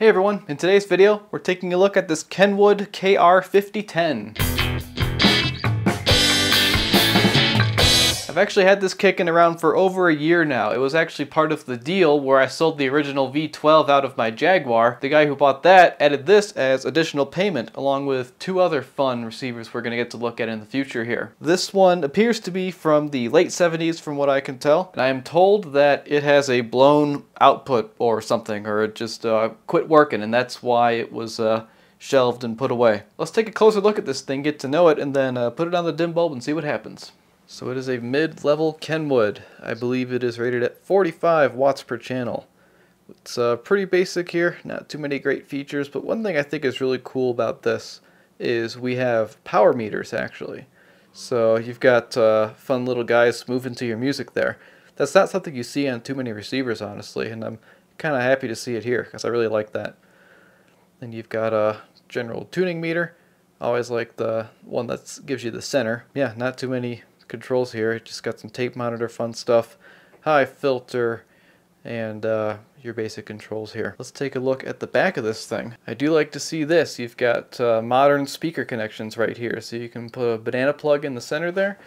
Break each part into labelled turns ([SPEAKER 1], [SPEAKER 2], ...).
[SPEAKER 1] Hey everyone, in today's video, we're taking a look at this Kenwood KR5010. I've actually had this kicking around for over a year now. It was actually part of the deal where I sold the original V12 out of my Jaguar. The guy who bought that added this as additional payment along with two other fun receivers we're going to get to look at in the future here. This one appears to be from the late 70s from what I can tell. And I am told that it has a blown output or something or it just uh, quit working and that's why it was uh, shelved and put away. Let's take a closer look at this thing, get to know it, and then uh, put it on the dim bulb and see what happens. So it is a mid-level Kenwood. I believe it is rated at 45 watts per channel. It's uh, pretty basic here, not too many great features, but one thing I think is really cool about this is we have power meters actually. So you've got uh, fun little guys moving to your music there. That's not something you see on too many receivers honestly, and I'm kind of happy to see it here because I really like that. Then you've got a general tuning meter. Always like the one that gives you the center. Yeah, not too many controls here. Just got some tape monitor fun stuff, high filter, and uh, your basic controls here. Let's take a look at the back of this thing. I do like to see this. You've got uh, modern speaker connections right here. So you can put a banana plug in the center there,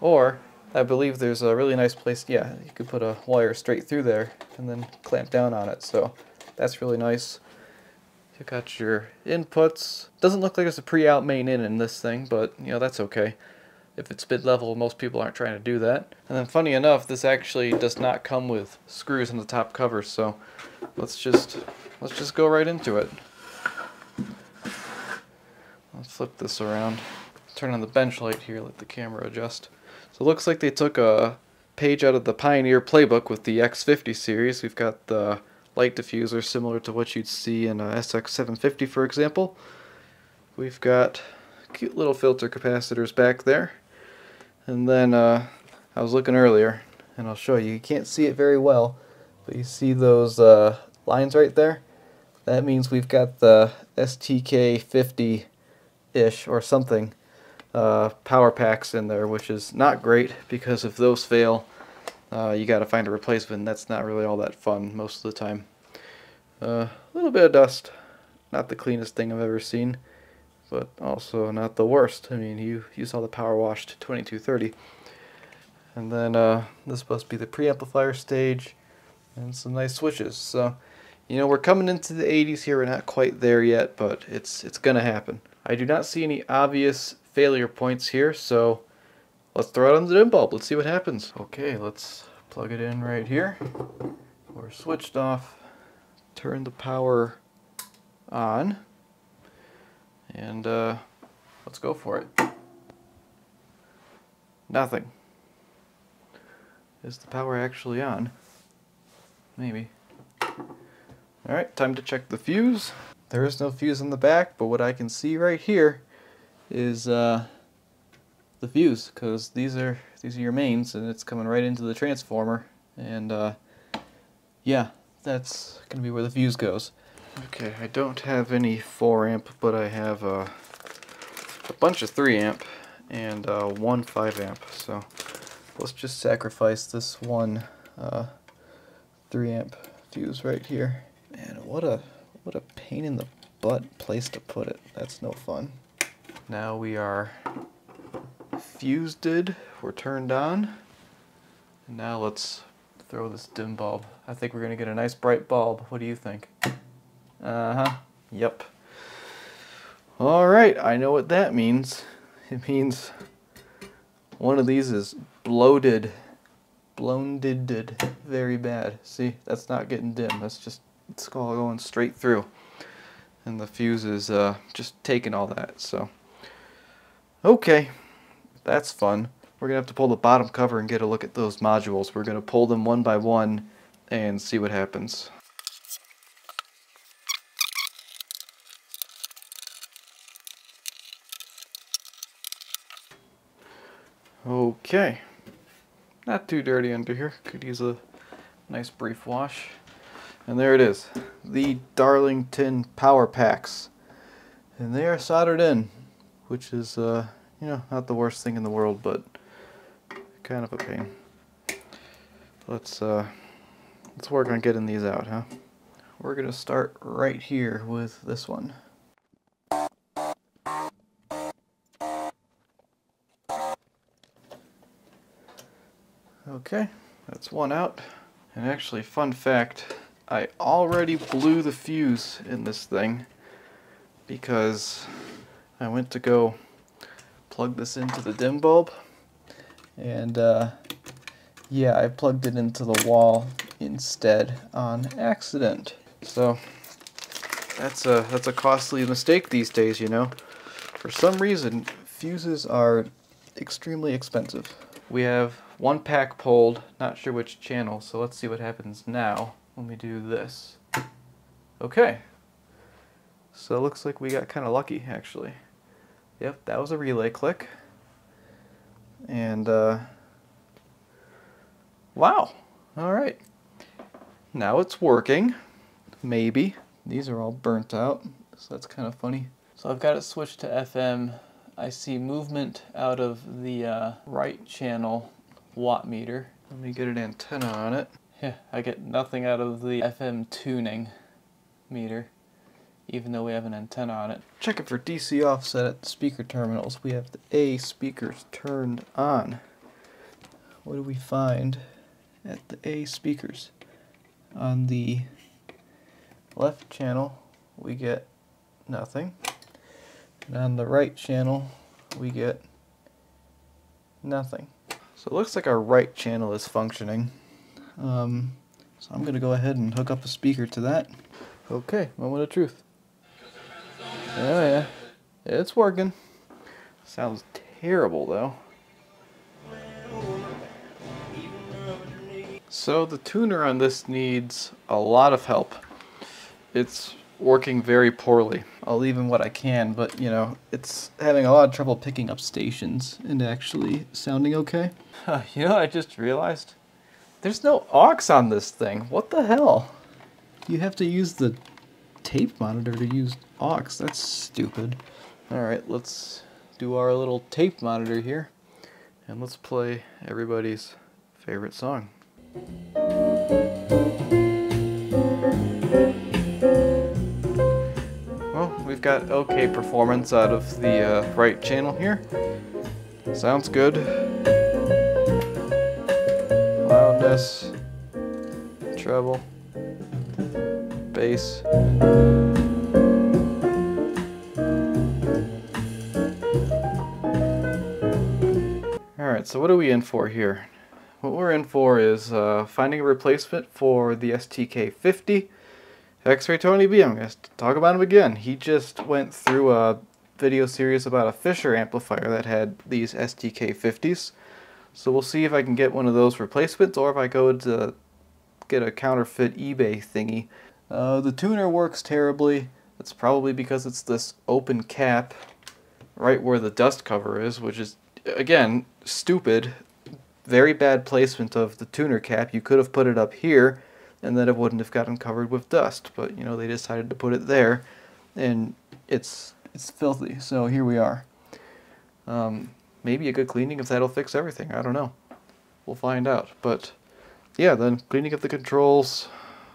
[SPEAKER 1] or I believe there's a really nice place, yeah, you could put a wire straight through there and then clamp down on it. So that's really nice. You got your inputs. Doesn't look like there's a pre-out main in in this thing, but you know, that's okay if it's mid level, most people aren't trying to do that. And then funny enough, this actually does not come with screws in the top cover, so let's just let's just go right into it. Let's flip this around. Turn on the bench light here, let the camera adjust. So it looks like they took a page out of the Pioneer playbook with the X50 series. We've got the light diffuser similar to what you'd see in a SX750 for example. We've got cute little filter capacitors back there. And then uh, I was looking earlier, and I'll show you. You can't see it very well, but you see those uh, lines right there? That means we've got the STK50-ish or something uh, power packs in there, which is not great because if those fail, uh, you got to find a replacement. That's not really all that fun most of the time. Uh, a little bit of dust. Not the cleanest thing I've ever seen but also not the worst. I mean, you, you saw the power washed 2230. And then uh, this is supposed to be the preamplifier stage and some nice switches. So, you know, we're coming into the 80s here. We're not quite there yet, but it's, it's going to happen. I do not see any obvious failure points here, so let's throw it on the dim bulb. Let's see what happens. Okay, let's plug it in right here. We're switched off. Turn the power on. And uh, let's go for it. Nothing. Is the power actually on? Maybe. Alright, time to check the fuse. There is no fuse in the back, but what I can see right here is uh, the fuse, because these are these are your mains, and it's coming right into the transformer. And uh, yeah, that's going to be where the fuse goes. Okay, I don't have any 4 amp, but I have a, a bunch of 3 amp and uh, one 5 amp. So let's just sacrifice this one uh, 3 amp fuse right here. Man, what a what a pain in the butt place to put it. That's no fun. Now we are fused. We're turned on. And now let's throw this dim bulb. I think we're going to get a nice bright bulb. What do you think? Uh-huh. Yep. Alright, I know what that means. It means one of these is bloated. Bloated very bad. See, that's not getting dim. That's just, it's all going straight through. And the fuse is uh, just taking all that, so. Okay, that's fun. We're going to have to pull the bottom cover and get a look at those modules. We're going to pull them one by one and see what happens. Okay. Not too dirty under here. Could use a nice brief wash. And there it is. The Darlington Power Packs. And they are soldered in, which is, uh, you know, not the worst thing in the world, but kind of a pain. Let's, uh, let's work on getting these out, huh? we're going to start right here with this one. Okay, that's one out. And actually, fun fact, I already blew the fuse in this thing because I went to go plug this into the dim bulb and uh, yeah, I plugged it into the wall instead on accident. So that's a that's a costly mistake these days, you know. For some reason, fuses are extremely expensive. We have one pack pulled, not sure which channel, so let's see what happens now when we do this. Okay. So it looks like we got kind of lucky, actually. Yep, that was a relay click. And, uh, wow. All right. Now it's working. Maybe. These are all burnt out, so that's kind of funny. So I've got it switched to FM. I see movement out of the uh, right channel watt meter. Let me get an antenna on it. Yeah, I get nothing out of the FM tuning meter, even though we have an antenna on it. Checking for DC offset at the speaker terminals. We have the A speakers turned on. What do we find at the A speakers? On the left channel, we get nothing. And on the right channel, we get nothing. So it looks like our right channel is functioning. Um, so I'm going to go ahead and hook up a speaker to that. Okay, moment of truth. Oh yeah, it's working. Sounds terrible though. So the tuner on this needs a lot of help. It's working very poorly. I'll leave in what I can, but you know, it's having a lot of trouble picking up stations and actually sounding okay. you know I just realized? There's no aux on this thing. What the hell? You have to use the tape monitor to use aux. That's stupid. Alright, let's do our little tape monitor here. And let's play everybody's favorite song. Well, we've got okay performance out of the uh, right channel here. Sounds good. Loudness, treble, bass. Alright, so what are we in for here? What we're in for is uh, finding a replacement for the STK50. X-Ray Tony B, I'm going to talk about him again. He just went through a video series about a Fisher amplifier that had these STK50s. So we'll see if I can get one of those replacements or if I go to get a counterfeit eBay thingy. Uh, the tuner works terribly. It's probably because it's this open cap right where the dust cover is, which is, again, stupid very bad placement of the tuner cap. You could have put it up here and then it wouldn't have gotten covered with dust. But, you know, they decided to put it there and it's it's filthy. So here we are. Um, maybe a good cleaning if that'll fix everything. I don't know. We'll find out. But yeah, then cleaning of the controls.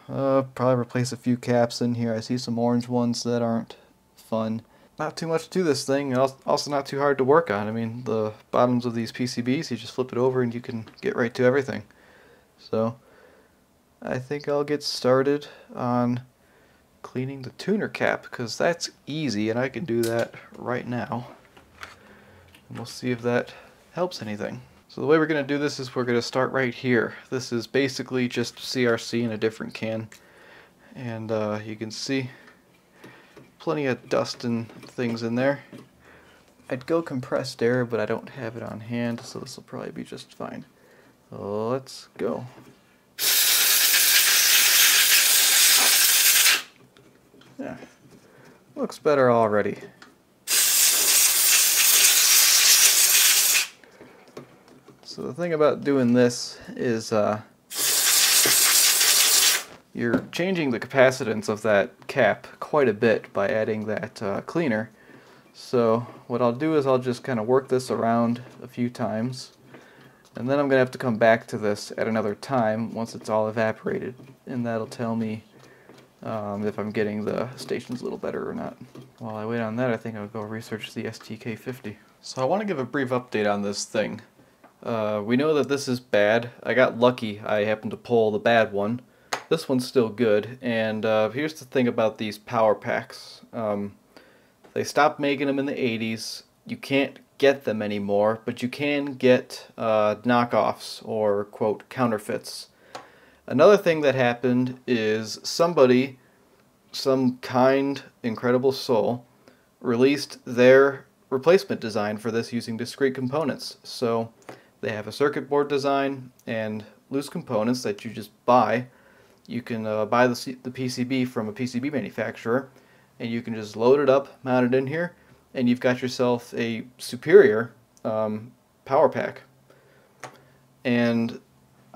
[SPEAKER 1] Uh, probably replace a few caps in here. I see some orange ones that aren't fun not too much to this thing, also not too hard to work on. I mean, the bottoms of these PCBs, you just flip it over and you can get right to everything. So, I think I'll get started on cleaning the tuner cap, because that's easy, and I can do that right now. And we'll see if that helps anything. So the way we're going to do this is we're going to start right here. This is basically just CRC in a different can. And uh, you can see plenty of dust and things in there. I'd go compressed air, but I don't have it on hand, so this will probably be just fine. Let's go. Looks better already. So the thing about doing this is uh, you're changing the capacitance of that cap quite a bit by adding that uh, cleaner. So what I'll do is I'll just kind of work this around a few times and then I'm going to have to come back to this at another time once it's all evaporated and that'll tell me um, if I'm getting the stations a little better or not. While I wait on that, I think I'll go research the STK50. So I want to give a brief update on this thing. Uh, we know that this is bad. I got lucky. I happened to pull the bad one. This one's still good. And uh, here's the thing about these power packs. Um, they stopped making them in the 80s. You can't get them anymore, but you can get uh, knockoffs or, quote, counterfeits. Another thing that happened is somebody, some kind, incredible soul, released their replacement design for this using discrete components. So they have a circuit board design and loose components that you just buy. You can uh, buy the, the PCB from a PCB manufacturer and you can just load it up, mount it in here, and you've got yourself a superior um, power pack. And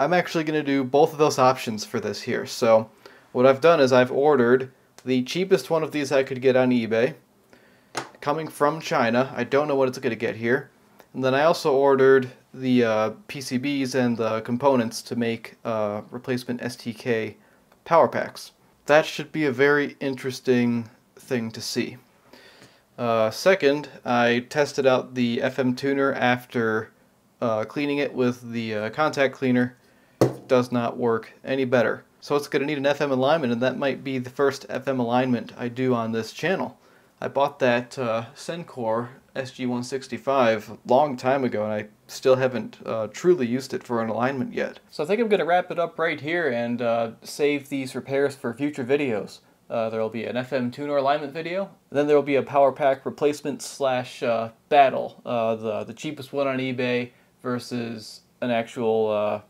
[SPEAKER 1] I'm actually going to do both of those options for this here. So what I've done is I've ordered the cheapest one of these I could get on eBay, coming from China. I don't know what it's going to get here. And then I also ordered the uh, PCBs and the components to make uh, replacement STK power packs. That should be a very interesting thing to see. Uh, second, I tested out the FM tuner after uh, cleaning it with the uh, contact cleaner. Does not work any better. So it's going to need an FM alignment, and that might be the first FM alignment I do on this channel. I bought that uh, Sencore SG165 a long time ago and I still haven't uh, truly used it for an alignment yet. So I think I'm going to wrap it up right here and uh, save these repairs for future videos. Uh, there will be an FM tuner alignment video. Then there will be a power pack replacement slash uh, battle. Uh, the, the cheapest one on eBay versus an actual uh,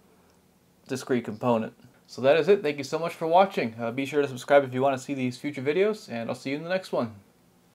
[SPEAKER 1] discrete component. So that is it. Thank you so much for watching. Uh, be sure to subscribe if you want to see these future videos and I'll see you in the next one.